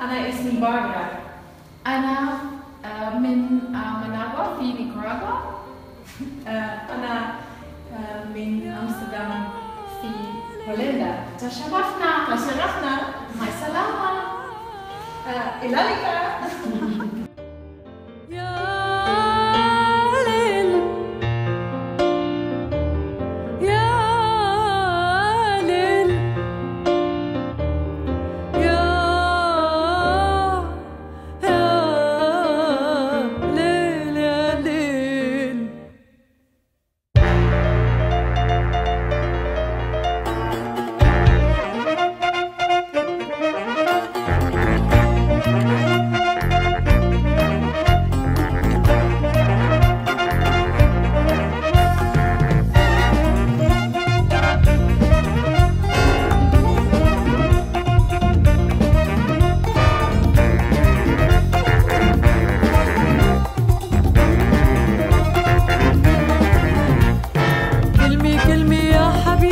أنا اسمي باربرا أنا من مناغوا في نيكاراغوا أنا من أمستردام في هولندا تشرفنا تشرفنا مع السلامة إلى اللقاء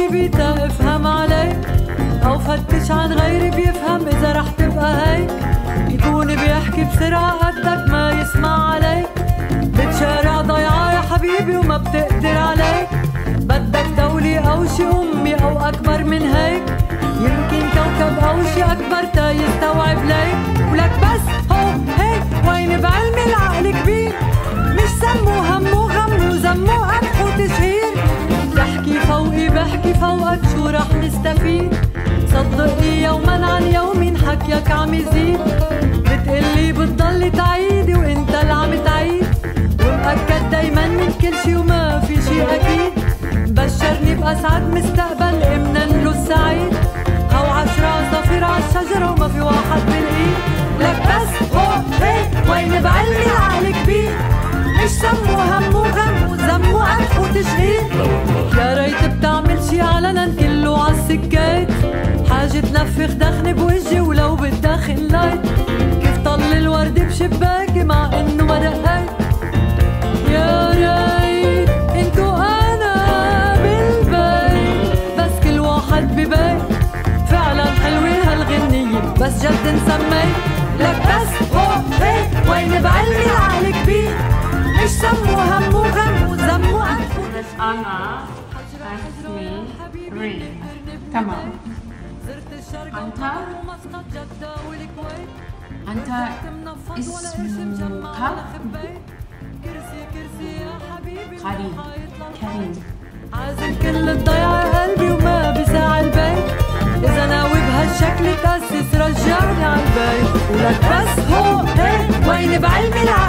حبيبي تا افهم عليك. أو فتش عن غيري بيفهم إذا رح تبقى هيك. يكون بيحكي بسرعة قدك ما يسمع عليك. بتشارع ضيعة يا حبيبي وما بتقدر عليك. بدك دولة أو شي أمي أو أكبر من هيك. يمكن كوكب أو شي أكبر تا يستوعب ليك حكيك عم يزيد بتقلي بتضلي تعيدي وانت اللي عم تعيد. ومأكد دايما من كل شي وما في شي أكيد. بشرني بأسعد مستقبل امنا له السعيد. هو عشرة صفير عالشجرة وما في واحد بالايد لك بس هو هيك وين بعلمي العقل كبير؟ مش سمو همو غمو زمو قدح وتشهير يا ريت بتعمل شي علنا كله عالسكات حاجة تنفخ دخن جد نسميت لك بس هو وين بعلمي العقل كبير مش سمو همو غمو زمو قدح أنا أسمي ريم. تمام. أنت؟ أنت اسمك؟ قريب كريم. عازم كل ولك بس هو هيك وين بعلمي العقل